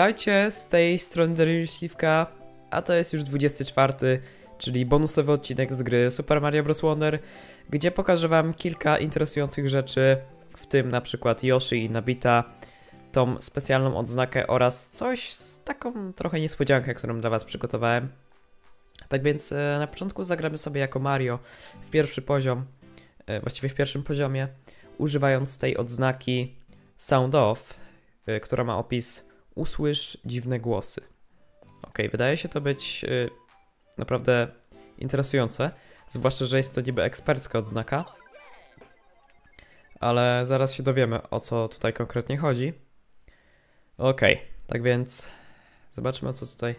Witajcie z tej strony Śliwka, a to jest już 24, czyli bonusowy odcinek z gry Super Mario Bros. Wonder, gdzie pokażę wam kilka interesujących rzeczy, w tym na przykład Yoshi i Nabita, tą specjalną odznakę oraz coś z taką trochę niespodziankę, którą dla was przygotowałem. Tak więc e, na początku zagramy sobie jako Mario w pierwszy poziom, e, właściwie w pierwszym poziomie, używając tej odznaki Sound Off, e, która ma opis usłysz dziwne głosy. Ok, wydaje się to być y, naprawdę interesujące, zwłaszcza, że jest to niby ekspercka odznaka, ale zaraz się dowiemy, o co tutaj konkretnie chodzi. Ok, tak więc zobaczmy, o co tutaj...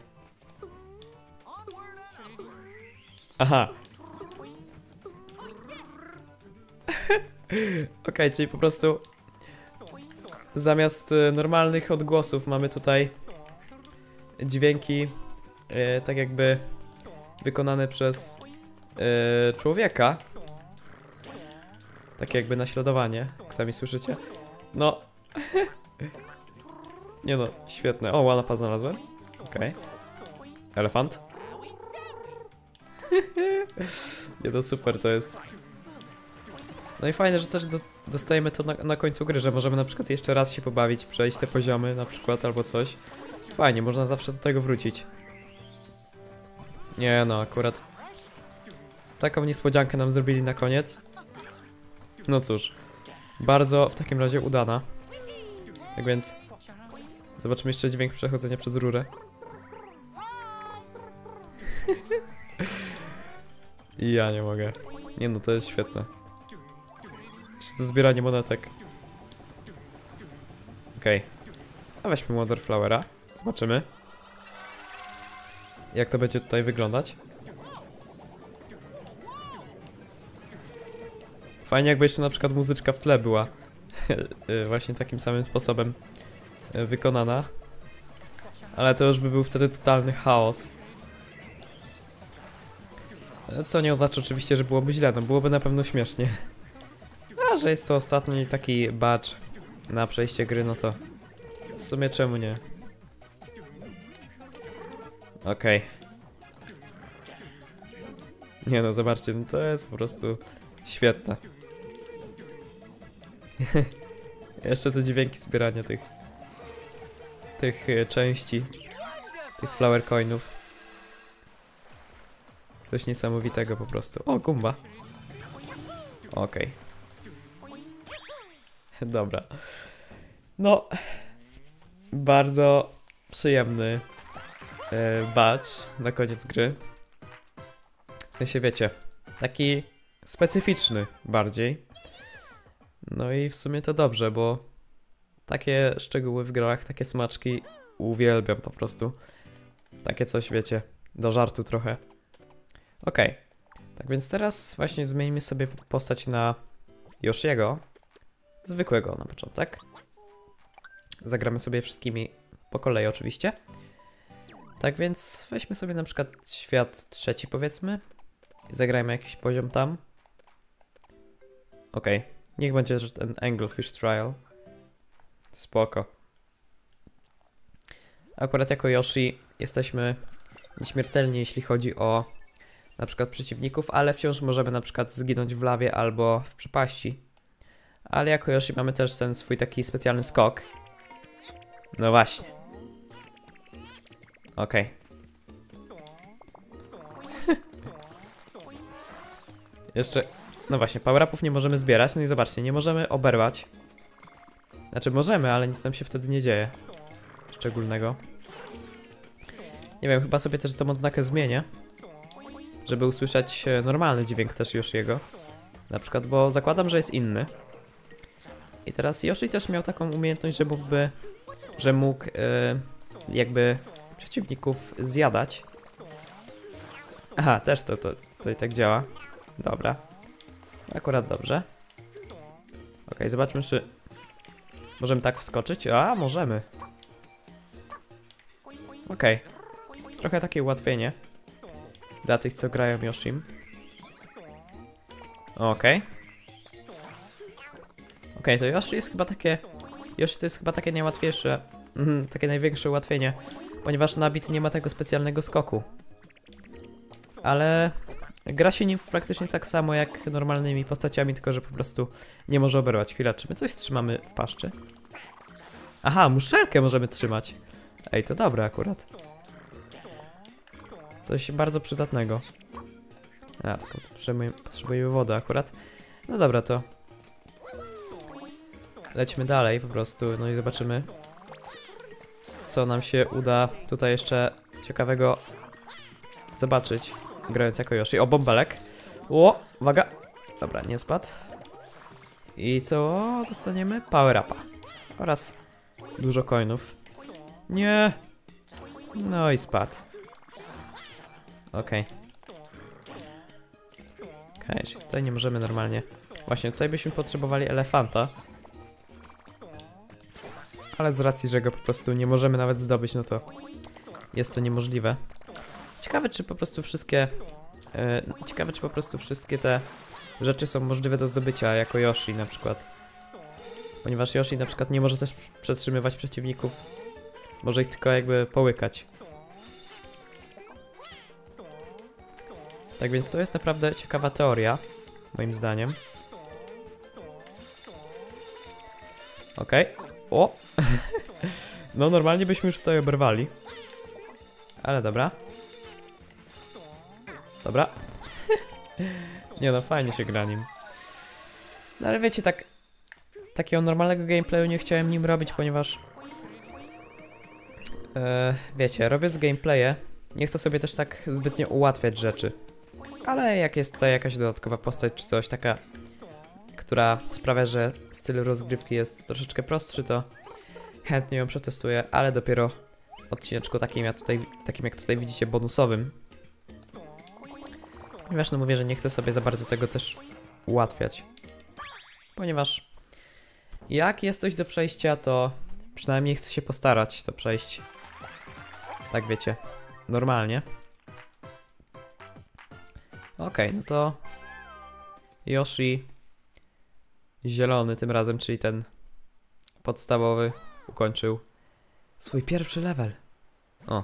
Aha. ok, czyli po prostu zamiast y, normalnych odgłosów mamy tutaj dźwięki y, tak jakby wykonane przez y, człowieka. Takie jakby naśladowanie, jak sami słyszycie. No. Nie no, świetne. O, łanapa znalazłem. Okej. Elefant. Nie no, super to jest. No i fajne, że też do, dostajemy to na, na końcu gry, że możemy na przykład jeszcze raz się pobawić, przejść te poziomy na przykład albo coś. Fajnie, można zawsze do tego wrócić. Nie no, akurat taką niespodziankę nam zrobili na koniec. No cóż, bardzo w takim razie udana. Tak więc zobaczymy jeszcze dźwięk przechodzenia przez rurę. Ja nie mogę. Nie no, to jest świetne. Jeszcze to zbieranie monetek. Okej. Okay. A weźmy Wonderflowera. Zobaczymy. Jak to będzie tutaj wyglądać. Fajnie jakby jeszcze na przykład muzyczka w tle była y, właśnie takim samym sposobem y, wykonana. Ale to już by był wtedy totalny chaos. Co nie oznacza oczywiście, że byłoby źle, no byłoby na pewno śmiesznie. A, że jest to ostatni taki badge na przejście gry, no to w sumie czemu nie? Okej. Okay. Nie no, zobaczcie, no to jest po prostu świetne. Jeszcze te dźwięki zbierania tych tych e, części tych flower coinów. Coś niesamowitego po prostu. O, gumba. Okej. Okay. Dobra. No, bardzo przyjemny badge na koniec gry. W sensie, wiecie, taki specyficzny bardziej. No i w sumie to dobrze, bo takie szczegóły w grach, takie smaczki uwielbiam po prostu. Takie coś, wiecie, do żartu trochę. Okej, okay. tak więc teraz właśnie zmienimy sobie postać na Yoshiego zwykłego na początek. Zagramy sobie wszystkimi po kolei oczywiście. Tak więc weźmy sobie na przykład świat trzeci powiedzmy. I zagrajmy jakiś poziom tam. Okej, okay. niech będzie ten Anglefish Trial. Spoko. Akurat jako Yoshi jesteśmy nieśmiertelni jeśli chodzi o na przykład przeciwników, ale wciąż możemy na przykład zginąć w lawie albo w przepaści. Ale jako Yoshi mamy też ten swój taki specjalny skok. No właśnie. Okej. Okay. Jeszcze... No właśnie, power-upów nie możemy zbierać, no i zobaczcie, nie możemy oberwać. Znaczy możemy, ale nic nam się wtedy nie dzieje. Szczególnego. Nie wiem, chyba sobie też tą odznakę zmienię. Żeby usłyszeć e, normalny dźwięk też już jego. Na przykład, bo zakładam, że jest inny. I teraz Yoshi też miał taką umiejętność, że mógłby, że mógł yy, jakby przeciwników zjadać. Aha, też to, to, to i tak działa. Dobra. Akurat dobrze. Ok, zobaczmy, czy możemy tak wskoczyć. A, możemy. Ok. Trochę takie ułatwienie dla tych, co grają Yoshim. Okej. Okay. Okej, okay, to Yoshi jest chyba takie... Yoshi to jest chyba takie najłatwiejsze mhm, takie największe ułatwienie, ponieważ Nabit nie ma tego specjalnego skoku. Ale gra się nim praktycznie tak samo jak normalnymi postaciami, tylko że po prostu nie może oberwać. Chwila, czy my coś trzymamy w paszczy? Aha, muszelkę możemy trzymać. Ej, to dobre akurat. Coś bardzo przydatnego. A, tylko potrzebujemy, potrzebujemy wody akurat. No dobra, to lećmy dalej po prostu, no i zobaczymy, co nam się uda tutaj jeszcze ciekawego zobaczyć, grając jako Yoshi. O, bąbelek. O, uwaga. Dobra, nie spadł. I co dostaniemy? Power upa. Oraz dużo coinów. Nie. No i spadł. Okej. Okej, czyli tutaj nie możemy normalnie... Właśnie, tutaj byśmy potrzebowali elefanta. Ale z racji, że go po prostu nie możemy nawet zdobyć, no to jest to niemożliwe. Ciekawe, czy po prostu wszystkie... e, ciekawe, czy po prostu wszystkie te rzeczy są możliwe do zdobycia, jako Yoshi na przykład. Ponieważ Yoshi na przykład nie może też przetrzymywać przeciwników. Może ich tylko jakby połykać. Tak więc to jest naprawdę ciekawa teoria, moim zdaniem. Okej. O! no normalnie byśmy już tutaj oberwali. Ale dobra. Dobra. Nie no, fajnie się gra nim. No ale wiecie, tak... Takiego normalnego gameplayu nie chciałem nim robić, ponieważ... E, wiecie, robiąc gameplaye, nie chcę sobie też tak zbytnio ułatwiać rzeczy. Ale jak jest tutaj jakaś dodatkowa postać czy coś taka, która sprawia, że styl rozgrywki jest troszeczkę prostszy, to chętnie ją przetestuję, ale dopiero w odcineczku takim jak tutaj, takim jak tutaj widzicie bonusowym. Ponieważ no mówię, że nie chcę sobie za bardzo tego też ułatwiać. Ponieważ jak jest coś do przejścia, to przynajmniej chcę się postarać to przejść. Tak wiecie, normalnie. Okay, no to Yoshi zielony tym razem, czyli ten podstawowy, ukończył swój pierwszy level. O.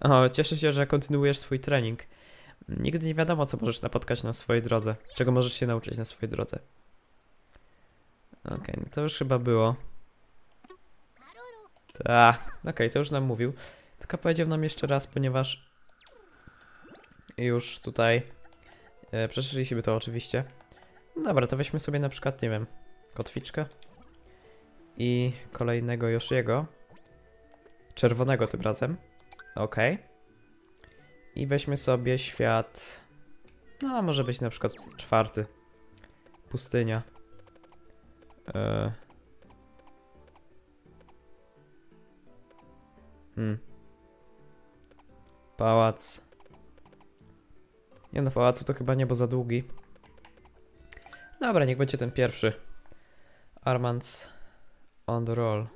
O, cieszę się, że kontynuujesz swój trening. Nigdy nie wiadomo, co możesz napotkać na swojej drodze. Czego możesz się nauczyć na swojej drodze. Okej, okay, no to już chyba było. Tak, okej, okay, to już nam mówił. Tylko powiedział nam jeszcze raz, ponieważ już tutaj e, przeszliśmy to oczywiście. No dobra, to weźmy sobie na przykład, nie wiem, kotwiczkę i kolejnego Yoshiego. Czerwonego tym razem. Ok. I weźmy sobie świat... No, może być na przykład czwarty. Pustynia. E... Hmm. Pałac. Nie no, pałacu to chyba niebo za długi. Dobra, niech będzie ten pierwszy. Armands on the roll.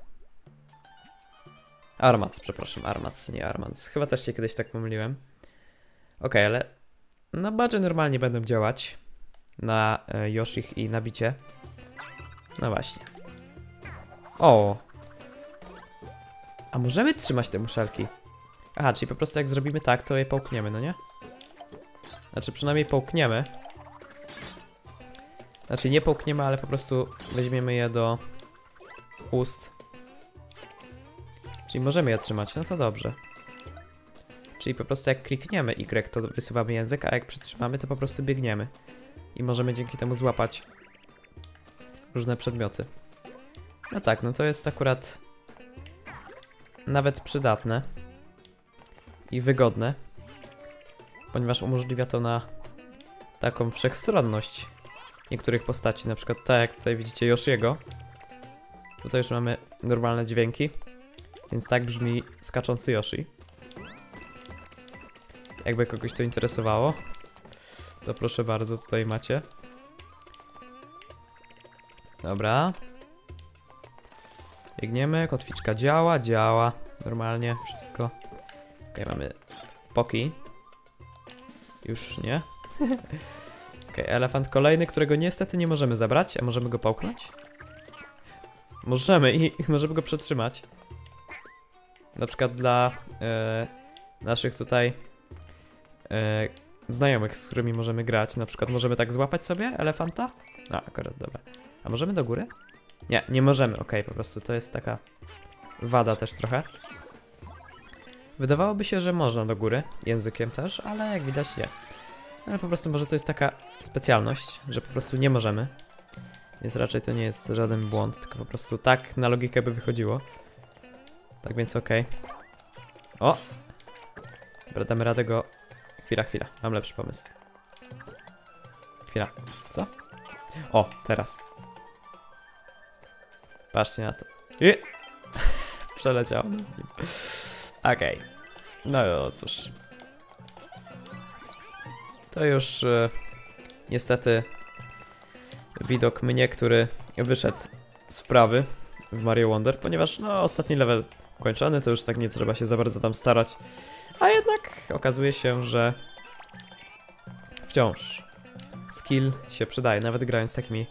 Armats, przepraszam, Armats, nie Armans. Chyba też się kiedyś tak pomyliłem. Ok, ale na badże normalnie będą działać. Na e, Yoshich i na bicie. No właśnie. O! A możemy trzymać te muszelki? Aha, czyli po prostu jak zrobimy tak, to je połkniemy, no nie? Znaczy przynajmniej połkniemy. Znaczy nie połkniemy, ale po prostu weźmiemy je do Czyli możemy je trzymać, no to dobrze. Czyli po prostu jak klikniemy Y, to wysuwamy język, a jak przytrzymamy, to po prostu biegniemy. I możemy dzięki temu złapać różne przedmioty. No tak, no to jest akurat nawet przydatne i wygodne ponieważ umożliwia to na taką wszechstronność niektórych postaci, na przykład tak jak tutaj widzicie Yoshiego. Tutaj już mamy normalne dźwięki, więc tak brzmi skaczący Yoshi. Jakby kogoś to interesowało, to proszę bardzo, tutaj macie. Dobra. Biegniemy, kotwiczka działa, działa. Normalnie, wszystko. Ok, mamy poki. Już nie. Okej, okay, elefant kolejny, którego niestety nie możemy zabrać, a możemy go połknąć? Możemy i możemy go przetrzymać. Na przykład dla e, naszych tutaj e, znajomych, z którymi możemy grać. Na przykład możemy tak złapać sobie elefanta. A, akurat, dobra. A możemy do góry? Nie, nie możemy, okej, po prostu to jest taka wada też trochę. Wydawałoby się, że można do góry, językiem też, ale jak widać nie. Ale po prostu może to jest taka specjalność, że po prostu nie możemy. Więc raczej to nie jest żaden błąd, tylko po prostu tak na logikę by wychodziło. Tak więc okej. O! Dobra, damy radę go... Chwila, chwila, mam lepszy pomysł. Chwila, co? O, teraz. Patrzcie na to. I... Przeleciał. Okej. No cóż. To już e, niestety widok mnie, który wyszedł z wprawy w Mario Wonder, ponieważ no ostatni level kończony, to już tak nie trzeba się za bardzo tam starać. A jednak okazuje się, że wciąż skill się przydaje, nawet grając z takimi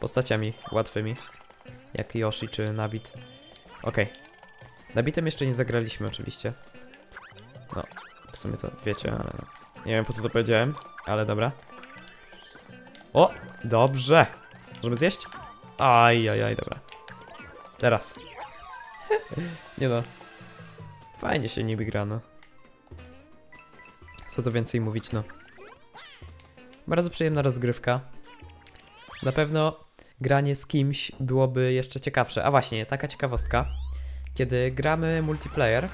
postaciami łatwymi, jak Yoshi czy Nabit. Okej. Nabitem jeszcze nie zagraliśmy oczywiście. No, w sumie to wiecie, ale nie wiem po co to powiedziałem, ale dobra. O, dobrze. Możemy zjeść? Aj, aj, aj, dobra. Teraz. nie no. Fajnie się niby gra, no. Co to więcej mówić, no. Bardzo przyjemna rozgrywka. Na pewno granie z kimś byłoby jeszcze ciekawsze. A właśnie, taka ciekawostka. Kiedy gramy multiplayer,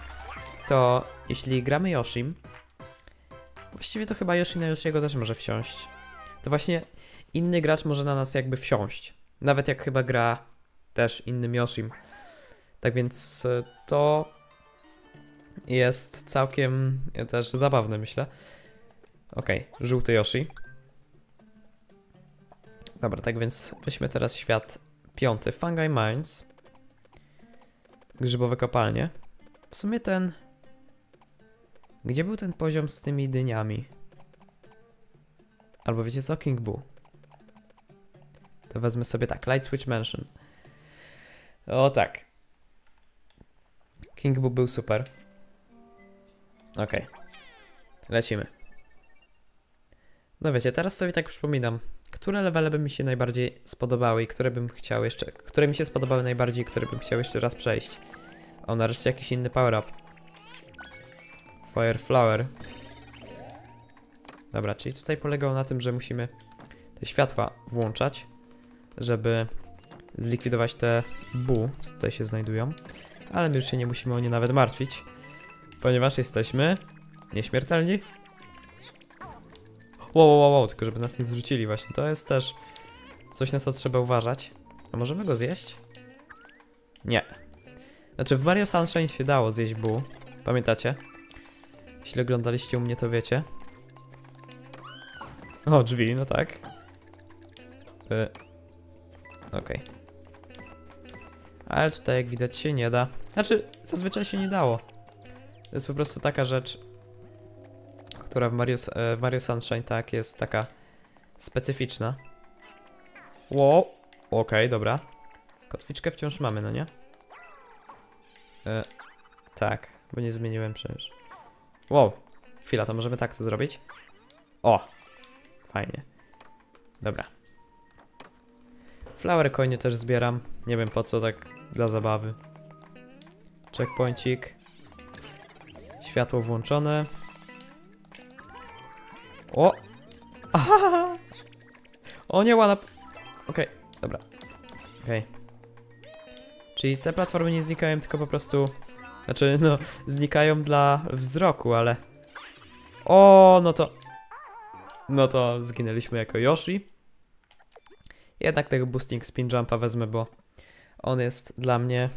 to jeśli gramy Yoshim, właściwie to chyba Yoshi na Yoshiego też może wsiąść. To właśnie inny gracz może na nas jakby wsiąść. Nawet jak chyba gra też innym Yoshim. Tak więc e, to jest całkiem e, też zabawne, myślę. Okej, żółty Yoshi. Dobra, tak więc weźmy teraz świat piąty. Fungi Mines. Grzybowe kopalnie. W sumie ten... Gdzie był ten poziom z tymi dyniami? Albo wiecie co? King Boo. To wezmę sobie tak, Light Switch Mansion. O tak. King Boo był super. Okej. Lecimy. No wiecie, teraz sobie tak przypominam, które levele by mi się najbardziej spodobały i które bym chciał jeszcze, które mi się spodobały najbardziej które bym chciał jeszcze raz przejść. O, nareszcie jakiś inny power up. Fire Flower. Dobra, czyli tutaj polegało na tym, że musimy te światła włączać, żeby zlikwidować te bu, co tutaj się znajdują. Ale my już się nie musimy o nie nawet martwić, ponieważ jesteśmy nieśmiertelni. Wow, wow, wow, tylko żeby nas nie zrzucili właśnie. To jest też coś, na co trzeba uważać. A możemy go zjeść? Nie. Znaczy w Mario Sunshine się dało zjeść bu. Pamiętacie? Jeśli oglądaliście u mnie, to wiecie. O, drzwi, no tak. Y Okej. Ale tutaj jak widać się nie da. Znaczy, zazwyczaj się nie dało. To jest po prostu taka rzecz, która w Mario, e, w Mario Sunshine tak jest taka specyficzna. Wow, okej, dobra. Kotwiczkę wciąż mamy, no nie? E, tak, bo nie zmieniłem przecież. Wow, chwila, to możemy tak to zrobić? O, fajnie. Dobra. Flower coiny też zbieram. Nie wiem po co, tak dla zabawy. Checkpointik. Światło włączone. O! Aha! O nie, ładna... Okej, dobra. Okej. Czyli te platformy nie znikają, tylko po prostu... Znaczy, no, znikają dla wzroku, ale... O, no to... No to zginęliśmy jako Yoshi. Jednak tego boosting spin jumpa wezmę, bo on jest dla mnie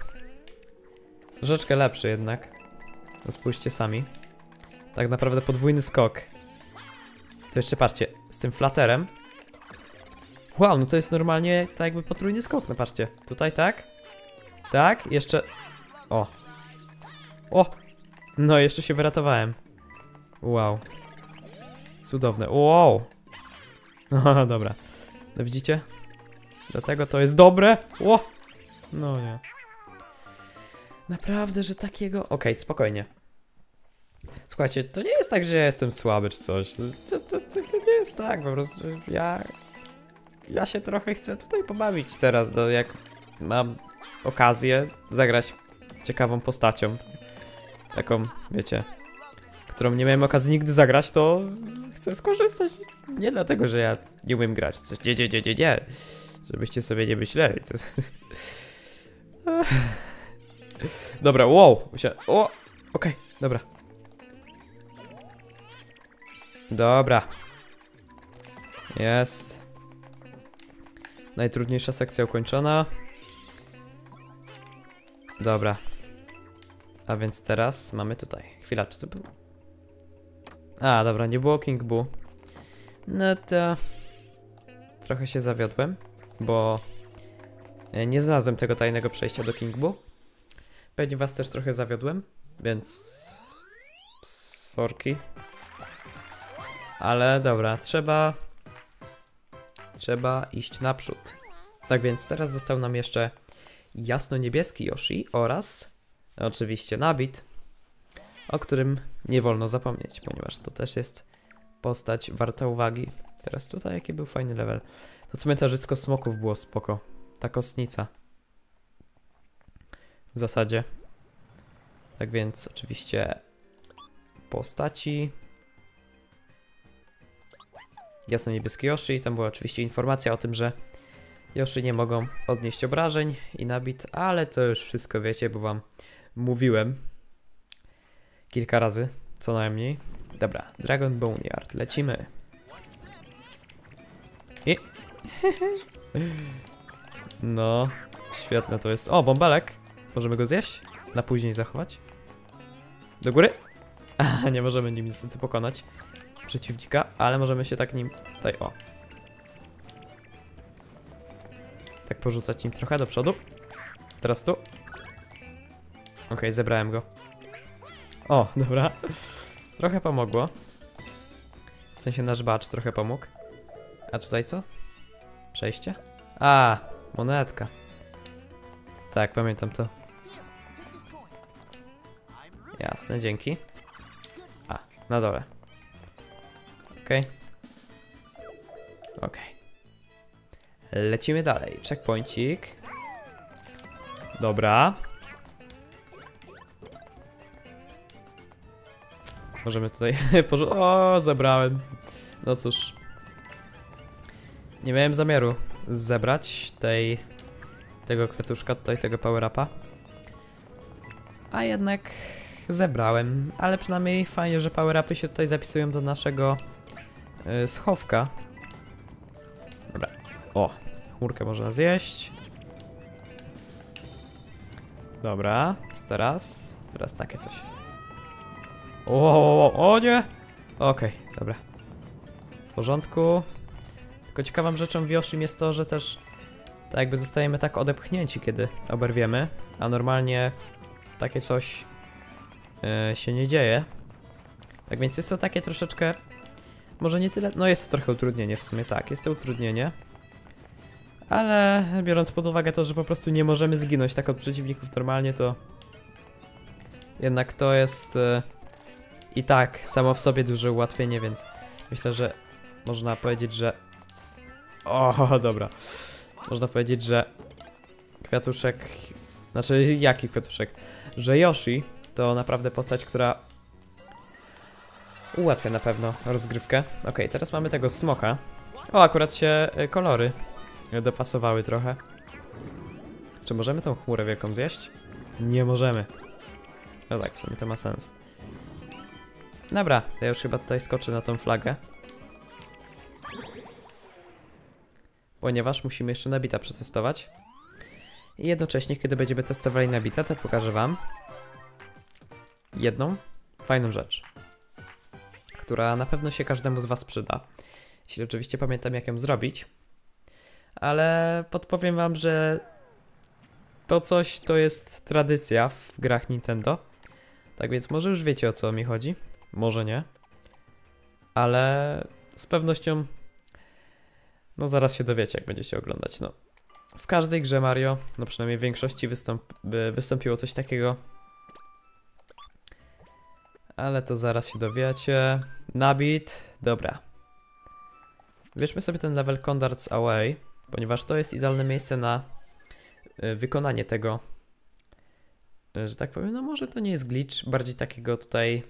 troszeczkę lepszy jednak. No spójrzcie sami. Tak naprawdę podwójny skok. To jeszcze patrzcie, z tym flaterem. Wow, no to jest normalnie tak jakby potrójny skok, no patrzcie. Tutaj tak. Tak, jeszcze... O. O! No, jeszcze się wyratowałem. Wow. Cudowne. Wow! No, dobra. No widzicie? Dlatego to jest dobre. Ło! No nie. Naprawdę, że takiego... Okej, spokojnie. Słuchajcie, to nie jest tak, że ja jestem słaby czy coś. To, to, to, to nie jest tak, po prostu ja... Ja się trochę chcę tutaj pobawić teraz, no jak mam okazję zagrać ciekawą postacią. Taką, wiecie, którą nie miałem okazji nigdy zagrać, to chcę skorzystać. Nie dlatego, że ja nie umiem grać. Coś, nie, nie, nie, nie, nie. Żebyście sobie nie myśleli. To... Dobra, wow. Musia... O! Okej, dobra. Dobra. Jest. Najtrudniejsza sekcja ukończona. Dobra. A więc teraz mamy tutaj. Chwila, czy to był? A, dobra, nie było King Boo. No to... Trochę się zawiodłem, bo... e, Nie znalazłem tego tajnego przejścia do King Boo. Pewnie was też trochę zawiodłem, więc... Sorki. Ale dobra, trzeba... Trzeba iść naprzód. Tak więc teraz został nam jeszcze jasno-niebieski Yoshi oraz oczywiście Nabit, o którym nie wolno zapomnieć, ponieważ to też jest postać warta uwagi. Teraz tutaj jaki był fajny level. To cmentarzysko smoków było spoko. Ta kostnica. W zasadzie. Tak więc oczywiście postaci. Jasno-niebieski Yoshi. i Tam była oczywiście informacja o tym, że Yoshi nie mogą odnieść obrażeń i nabit, ale to już wszystko wiecie, bo wam mówiłem kilka razy, co najmniej. Dobra, Dragon Boneyard, lecimy. I... No, świetne to jest. O, bąbelek. Możemy go zjeść? Na później zachować? Do góry? Nie możemy nim niestety pokonać przeciwnika, ale możemy się tak nim... Tutaj, o. Tak porzucać nim trochę do przodu. Teraz tu. Okej, zebrałem go. O, dobra. Trochę pomogło. W sensie nasz bacz trochę pomógł. A tutaj co? Przejście? A, monetka. Tak, pamiętam to. Jasne, dzięki. A, na dole. Okej. Okej. Lecimy dalej. Checkpointik. Dobra. Możemy tutaj O, zebrałem. No cóż. Nie miałem zamiaru zebrać tej tego kwiatuszka tutaj, tego power-upa. A jednak zebrałem, ale przynajmniej fajnie, że power-upy się tutaj zapisują do naszego yy, schowka. Dobra. O, chmurkę można zjeść. Dobra, co teraz? Teraz takie coś. O, o, o, o nie! Okej, dobra. W porządku. Tylko ciekawą rzeczą w Yoshim jest to, że też tak jakby zostajemy tak odepchnięci, kiedy oberwiemy, a normalnie takie coś yy, się nie dzieje. Tak więc jest to takie troszeczkę, może nie tyle, no jest to trochę utrudnienie w sumie, tak, jest to utrudnienie. Ale biorąc pod uwagę to, że po prostu nie możemy zginąć tak od przeciwników normalnie, to jednak to jest yy, i tak samo w sobie duże ułatwienie, więc myślę, że można powiedzieć, że... O, dobra. Można powiedzieć, że kwiatuszek... Znaczy, jaki kwiatuszek? Że Yoshi to naprawdę postać, która ułatwia na pewno rozgrywkę. Ok, teraz mamy tego smoka. O, akurat się y, kolory dopasowały trochę. Czy możemy tą chmurę wielką zjeść? Nie możemy. No tak, w sumie to ma sens. Dobra, to ja już chyba tutaj skoczę na tą flagę. Ponieważ musimy jeszcze nabita przetestować. I jednocześnie, kiedy będziemy testowali nabita, to pokażę wam jedną fajną rzecz, która na pewno się każdemu z was przyda. Jeśli oczywiście pamiętam jak ją zrobić. Ale podpowiem wam, że to coś to jest tradycja w grach Nintendo. Tak więc może już wiecie o co mi chodzi. Może nie. Ale z pewnością. No zaraz się dowiecie, jak będziecie oglądać. No. w każdej grze Mario, no przynajmniej w większości wystąpiło coś takiego. Ale to zaraz się dowiecie. Nabit, dobra. Bierzmy sobie ten level Condarts Away, ponieważ to jest idealne miejsce na y, wykonanie tego, y, że tak powiem, no może to nie jest glitch, bardziej takiego tutaj...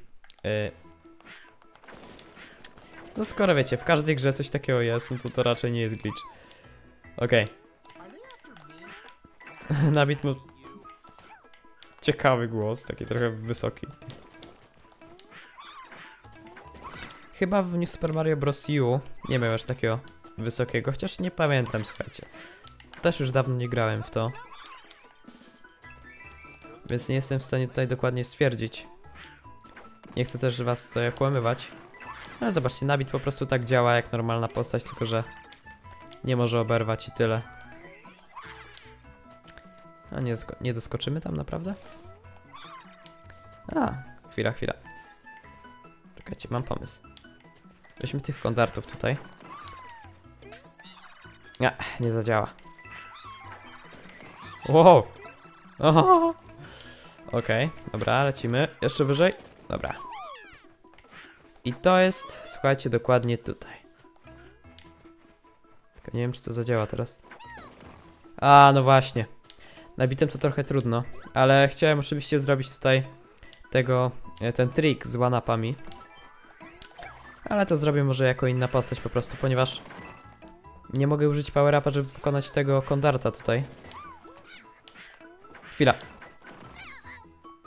no skoro wiecie, w każdej grze coś takiego jest, no to to raczej nie jest glitch. Okej. Nabit ma ciekawy głos, taki trochę wysoki. Chyba w New Super Mario Bros. U nie miał aż takiego wysokiego, chociaż nie pamiętam, słuchajcie. Też już dawno nie grałem w to. Więc nie jestem w stanie tutaj dokładnie stwierdzić. Nie chcę też was tutaj okłamywać. Ale zobaczcie, nabit po prostu tak działa jak normalna postać, tylko że nie może oberwać i tyle. A nie, nie doskoczymy tam naprawdę? A, chwila, chwila. Czekajcie, mam pomysł. Weźmy tych kondartów tutaj. Nie, nie zadziała. Wow! Oho! Okej, dobra, lecimy. Jeszcze wyżej. Dobra. I to jest, słuchajcie, dokładnie tutaj. Tylko nie wiem, czy to zadziała teraz. A, no właśnie. Nabitem to trochę trudno, ale chciałem oczywiście zrobić tutaj tego, e, ten trik z one-upami. Ale to zrobię może jako inna postać po prostu, ponieważ nie mogę użyć power-upa, żeby pokonać tego kondarta tutaj. Chwila.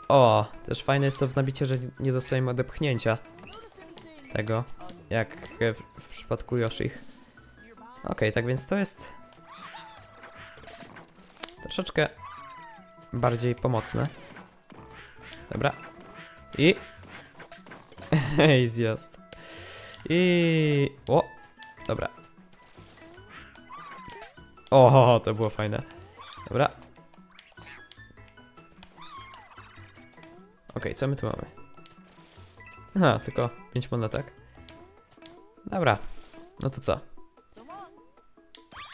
O, też fajne jest to w nabicie, że nie dostajemy odepchnięcia tego, jak w, w przypadku Yoshich. Okej, tak więc to jest troszeczkę bardziej pomocne. Dobra. I... Hej, zjazd. I... O! Dobra. O, to było fajne. Dobra. Okej, co my tu mamy? Aha, tylko 5 monetek. Dobra. No to co?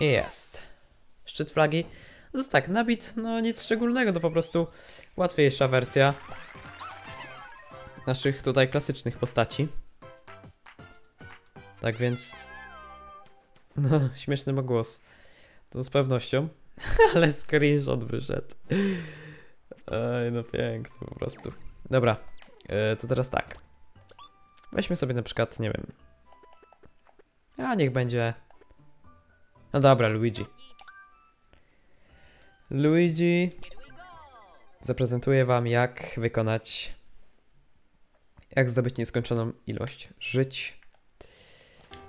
Jest. Szczyt flagi. No to tak, nabit, no nic szczególnego, to po prostu łatwiejsza wersja naszych tutaj klasycznych postaci. Tak więc... No, śmieszny ma głos. To z pewnością. Ale screenshot wyszedł. Ej, no piękny po prostu. Dobra, e, to teraz tak. Weźmy sobie na przykład, nie wiem. A niech będzie. No dobra, Luigi. Luigi zaprezentuję wam jak wykonać jak zdobyć nieskończoną ilość żyć.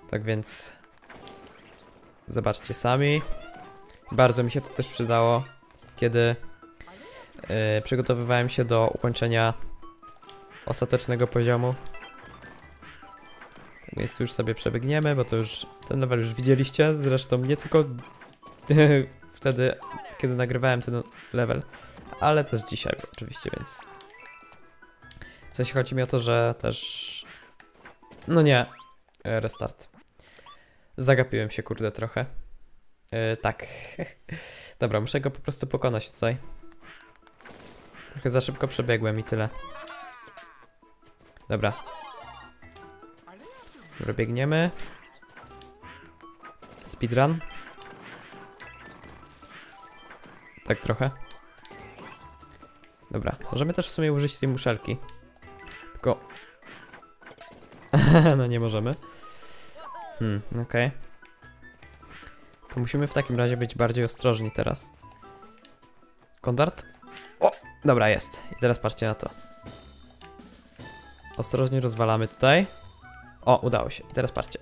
Tak więc zobaczcie sami. Bardzo mi się to też przydało, kiedy yy, przygotowywałem się do ukończenia ostatecznego poziomu. Tak więc już sobie przebiegniemy, bo to już ten level już widzieliście. Zresztą nie tylko wtedy, kiedy nagrywałem ten level, ale też dzisiaj oczywiście, więc w sensie chodzi mi o to, że też... No nie, restart. Zagapiłem się, kurde, trochę. Yy, tak. Dobra, muszę go po prostu pokonać tutaj. Trochę za szybko przebiegłem i tyle. Dobra. Dobra. Speedrun. Tak trochę. Dobra, możemy też w sumie użyć tej muszelki. Tylko... no nie możemy. Hmm, okej. Okay. To musimy w takim razie być bardziej ostrożni teraz. Kondart? O! Dobra, jest. I teraz patrzcie na to. Ostrożnie rozwalamy tutaj. O, udało się. I teraz patrzcie.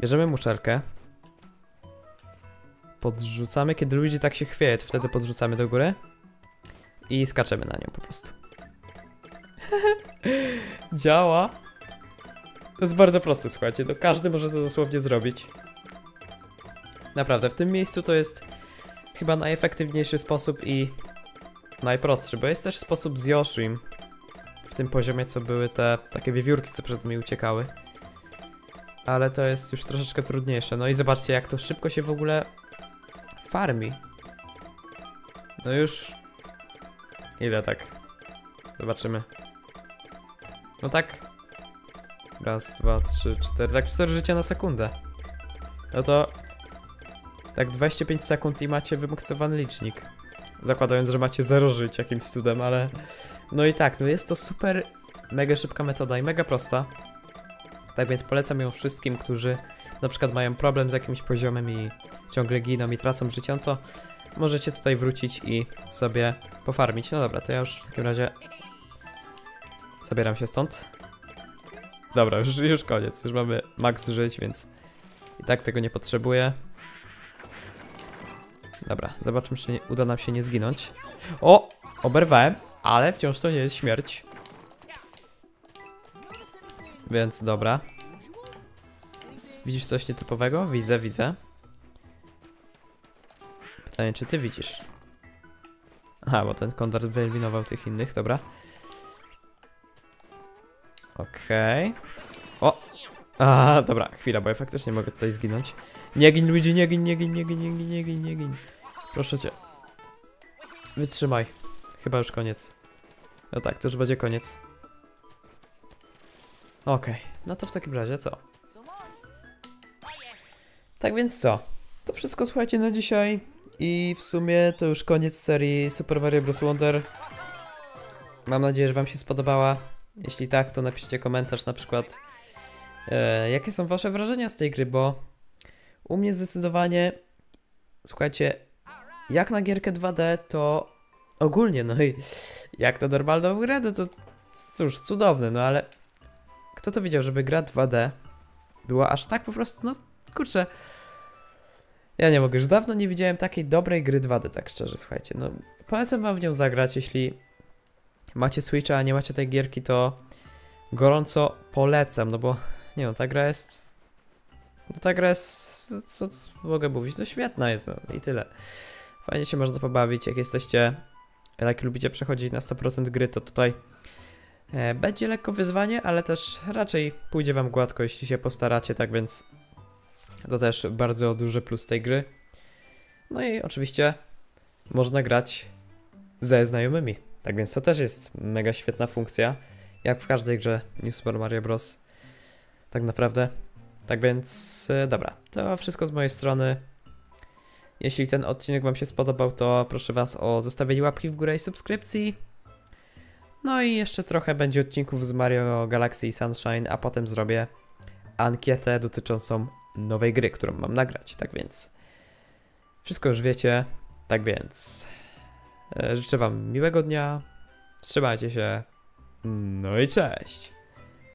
Bierzemy muszelkę. Podrzucamy, kiedy Luigi tak się chwieje, to wtedy podrzucamy do góry. I skaczemy na nią po prostu. Działa. To jest bardzo proste, słuchajcie. To każdy może to dosłownie zrobić. Naprawdę, w tym miejscu to jest chyba najefektywniejszy sposób i najprostszy, bo jest też sposób z Yoshim w tym poziomie, co były te takie wiewiórki, co przed mi uciekały. Ale to jest już troszeczkę trudniejsze. No i zobaczcie, jak to szybko się w ogóle farmi. No już... Ile tak? Zobaczymy. No tak... Raz, dwa, trzy, cztery... Tak 4 życia na sekundę. No to... Tak 25 sekund i macie wymaksowany licznik. Zakładając, że macie 0 żyć jakimś cudem, ale... No i tak, no jest to super, mega szybka metoda i mega prosta. Tak więc polecam ją wszystkim, którzy na przykład mają problem z jakimś poziomem i ciągle giną i tracą życie, no to możecie tutaj wrócić i sobie pofarmić. No dobra, to ja już w takim razie zabieram się stąd. Dobra, już, już koniec, już mamy max żyć, więc i tak tego nie potrzebuję. Dobra, zobaczmy, czy nie, uda nam się nie zginąć. O! Oberwałem, ale wciąż to nie jest śmierć. Więc dobra. Widzisz coś nietypowego? Widzę, widzę. Pytanie, czy ty widzisz? Aha, bo ten kondor wyeliminował tych innych, dobra. Okej. O! A, dobra, chwila, bo ja faktycznie mogę tutaj zginąć. Nie gin, Luigi, nie gin, nie gin, nie gin, nie gin, nie gin, nie gin. Proszę cię. Wytrzymaj. Chyba już koniec. No tak, to już będzie koniec. Okej, no to w takim razie co? Tak więc co? To wszystko słuchajcie na dzisiaj i w sumie to już koniec serii Super Mario Bros. Wonder. Mam nadzieję, że wam się spodobała. Jeśli tak, to napiszcie komentarz na przykład e, jakie są wasze wrażenia z tej gry, bo u mnie zdecydowanie słuchajcie, jak na gierkę 2D to ogólnie, no i jak na normalną grę, no to cóż, cudowne, no ale kto to wiedział, żeby gra 2D była aż tak po prostu, no kurczę. Ja nie mogę, już dawno nie widziałem takiej dobrej gry 2D, tak szczerze, słuchajcie. No, polecam wam w nią zagrać, jeśli macie Switcha, a nie macie tej gierki, to gorąco polecam, no bo, nie no, ta gra jest... No ta gra jest, co, co mogę mówić, no świetna jest, no i tyle. Fajnie się można pobawić, jak jesteście, jak lubicie przechodzić na 100% gry, to tutaj będzie lekko wyzwanie, ale też raczej pójdzie wam gładko, jeśli się postaracie, tak więc to też bardzo duży plus tej gry. No i oczywiście można grać ze znajomymi. Tak więc to też jest mega świetna funkcja, jak w każdej grze New Super Mario Bros. Tak naprawdę. Tak więc e, dobra, to wszystko z mojej strony. Jeśli ten odcinek Wam się spodobał, to proszę Was o zostawienie łapki w górę i subskrypcji. No i jeszcze trochę będzie odcinków z Mario Galaxy i Sunshine, a potem zrobię ankietę dotyczącą nowej gry, którą mam nagrać. Tak więc wszystko już wiecie. Tak więc e, życzę Wam miłego dnia. Trzymajcie się. No i cześć.